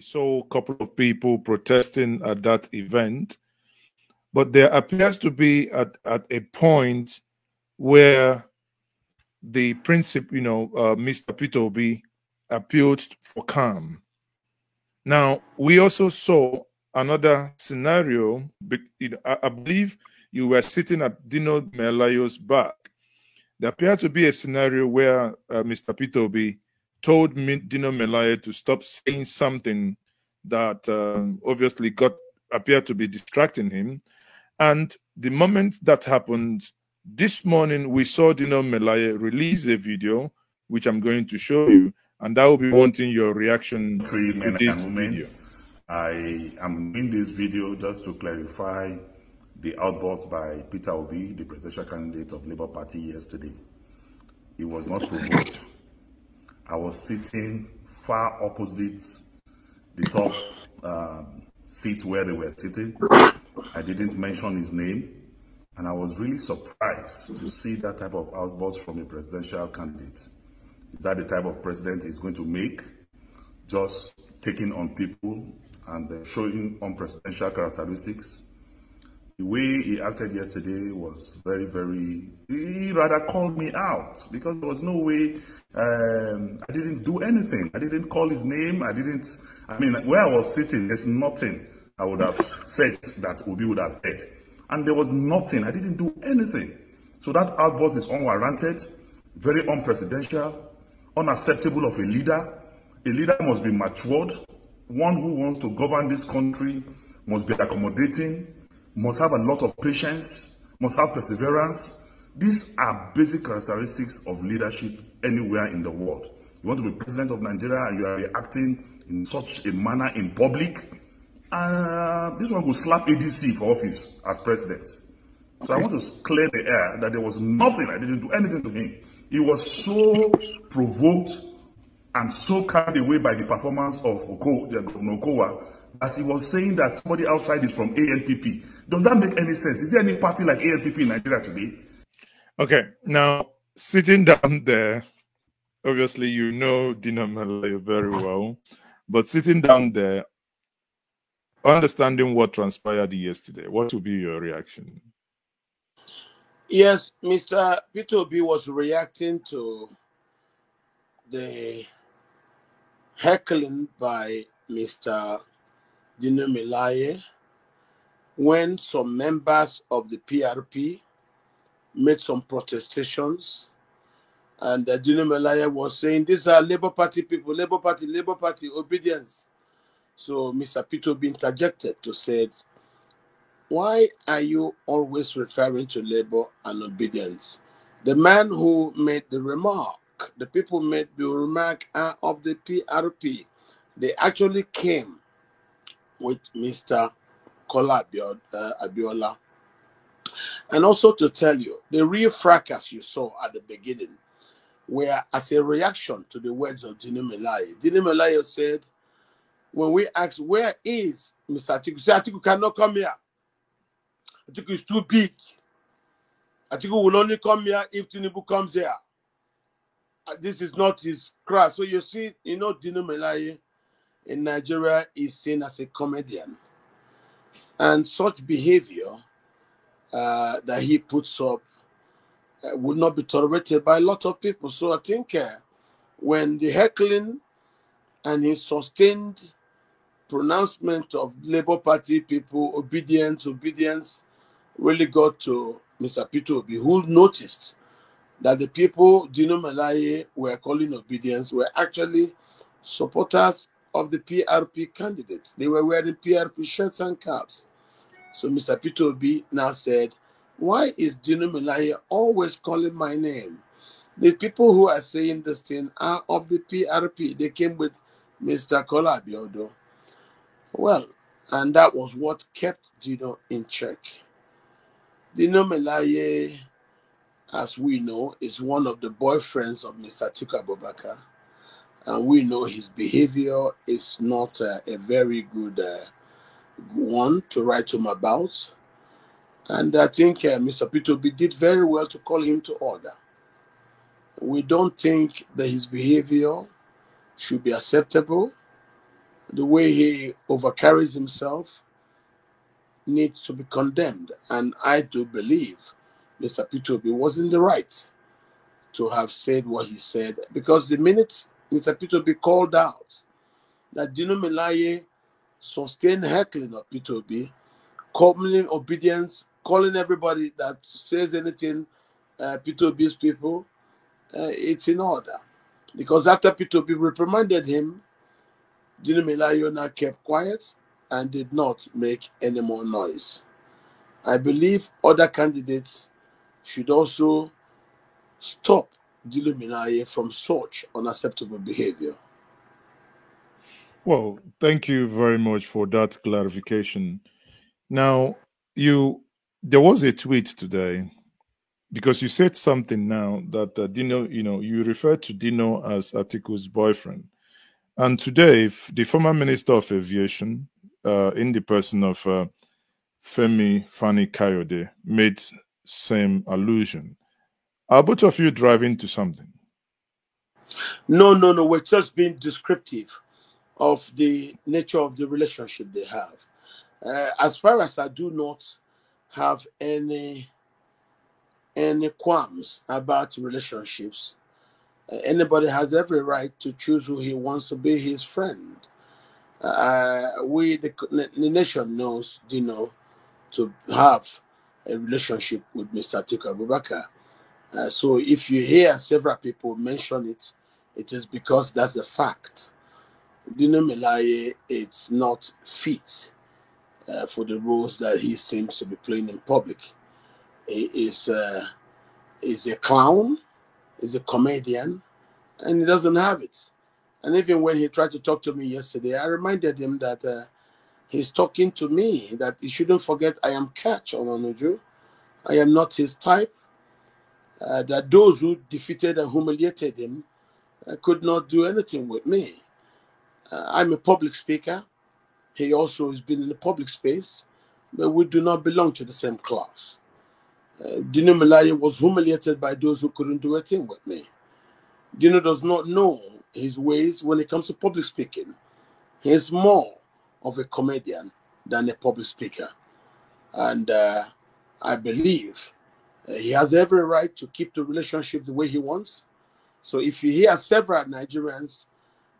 we saw a couple of people protesting at that event. But there appears to be at, at a point where the principal, you know, uh, Mr. Peter Obi appealed for calm. Now, we also saw another scenario. I believe you were sitting at Dino Melaye's back. There appeared to be a scenario where uh, Mr. Peter Obi told Dino Melaye to stop saying something that um, obviously got appeared to be distracting him. And the moment that happened, this morning we saw Dino Melaye release a video, which I'm going to show you, and I will be wanting your reaction to this video. I am in this video just to clarify the outburst by Peter Obi, the presidential candidate of Labour Party yesterday. It was not provoked. I was sitting far opposite the top um, seat where they were sitting. I didn't mention his name. And I was really surprised to see that type of outburst from a presidential candidate. Is that the type of president he's going to make? Just taking on people and uh, showing unpresidential characteristics? The way he acted yesterday was very, very, he rather called me out because there was no way um, I didn't do anything. I didn't call his name. I didn't, I mean, where I was sitting, there's nothing I would have said that Obi would have heard. And there was nothing. I didn't do anything. So that outburst is unwarranted, very unprecedented, unacceptable of a leader. A leader must be matured. One who wants to govern this country must be accommodating, must have a lot of patience, must have perseverance. These are basic characteristics of leadership anywhere in the world. You want to be president of Nigeria and you are reacting in such a manner in public. Uh, this one will slap ADC for office as president. So I want to clear the air that there was nothing, I didn't do anything to him. He was so provoked and so carried away by the performance of Oko, the Governor Okowa that he was saying that somebody outside is from ANPP. Does that make any sense? Is there any party like ANPP in Nigeria today? Okay, now sitting down there, obviously you know Dino Melaye very well, but sitting down there, understanding what transpired yesterday, what would be your reaction? Yes, Mr. Peter Obi was reacting to the heckling by Mr. Dino Melaye when some members of the PRP made some protestations. And uh, Dino Melaye was saying, These are Labour Party people, Labour Party, Labour Party, Obidients. So Mr. Peter Obi interjected to say, Why are you always referring to Labour and Obidients? The man who made the remark, the people made the remark are of the PRP. They actually came with Mr. Kola uh, Abiola. And also to tell you, the real fracas you saw at the beginning were as a reaction to the words of Dino Melaye. Dino Melaye said, when we asked, where is Mr. Atiku? Say, Atiku cannot come here. Atiku is too big. Atiku will only come here if Tinubu comes here. Uh, this is not his class. So you see, you know, Dino Melaye in Nigeria is seen as a comedian. And such behavior uh, that he puts up uh, would not be tolerated by a lot of people. So I think uh, when the heckling and his sustained pronouncement of Labour Party people, Obidients, Obidients, really got to Mr. Peter Obi, who noticed that the people Dino Melaye were calling Obidients were actually supporters of the PRP candidates. They were wearing PRP shirts and caps. So Mr. Peter Obi now said, why is Dino Melaye always calling my name? The people who are saying this thing are of the PRP. They came with Mr. Kola Abiodun. Well, and that was what kept Dino in check. Dino Melaye, as we know, is one of the boyfriends of Mr. Atiku Abubakar and we know his behavior is not uh, a very good uh, one to write him about. And I think uh, Mr. B did very well to call him to order. We don't think that his behavior should be acceptable. the way he overcarries himself needs to be condemned. And I do believe Mr. Peter Obi was in the right to have said what he said because the minute Mr. Peter Obi called out that Dino Melaye sustained heckling of Peter Obi, calling Obidients, calling everybody that says anything, uh, Peter Obi's people, uh, it's in order. Because after Peter Obi reprimanded him, Dino Melaye now kept quiet and did not make any more noise. I believe other candidates should also stop Melaye from such unacceptable behavior. Well, thank you very much for that clarification. Now, you there was a tweet today because you said something now that uh, Dino, you know, you referred to Dino as Atiku's boyfriend. And today, the former Minister of Aviation, uh, in the person of uh, Femi Fani Kayode, made same allusion. Are both of you driving to something? No, no, no. We're just being descriptive of the nature of the relationship they have. Uh, as far as I do not have any any qualms about relationships, uh, anybody has every right to choose who he wants to be his friend. Uh, we, the, the nation, knows, you know, to have a relationship with Mr. Atiku Abubakar. Uh, so if you hear several people mention it, it is because that's a fact. Dino Melaye it's not fit uh, for the roles that he seems to be playing in public. He is uh, is a clown, is a comedian, and he doesn't have it. And even when he tried to talk to me yesterday, I reminded him that uh, he's talking to me, that he shouldn't forget I am Katch Ononuju. I am not his type. Uh, that those who defeated and humiliated him uh, could not do anything with me. Uh, I'm a public speaker. He also has been in the public space, but we do not belong to the same class. Uh, Dino Melaye was humiliated by those who couldn't do a thing with me. Dino does not know his ways when it comes to public speaking. He is more of a comedian than a public speaker. And uh, I believe he has every right to keep the relationship the way he wants. So if you hear several Nigerians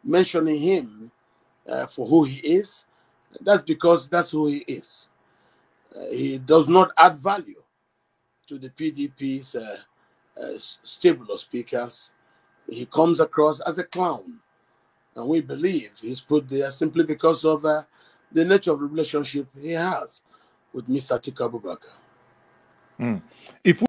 mentioning him uh, for who he is, that's because that's who he is. Uh, he does not add value to the PDP's uh, uh, stable of speakers. He comes across as a clown. And we believe he's put there simply because of uh, the nature of the relationship he has with Mr. Atiku Abubakar. Mm. If